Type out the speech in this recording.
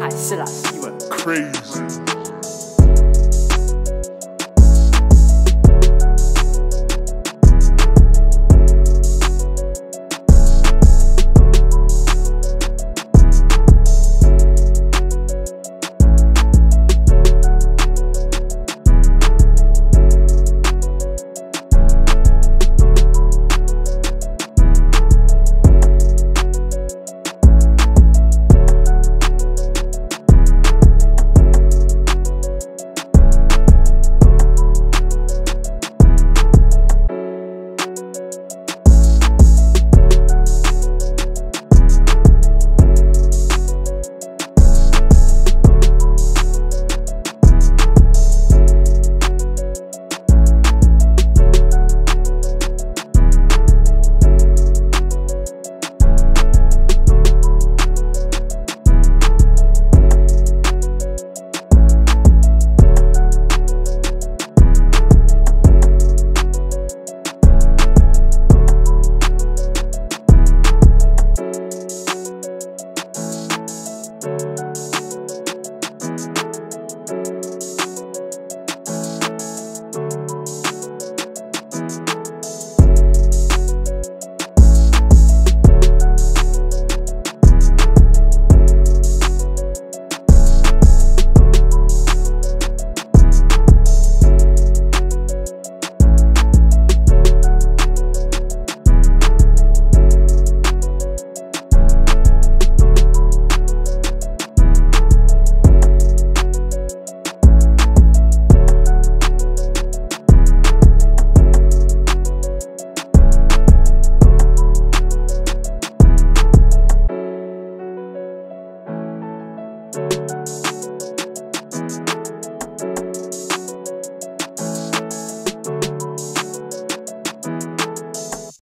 爱是啦，西文 crazy。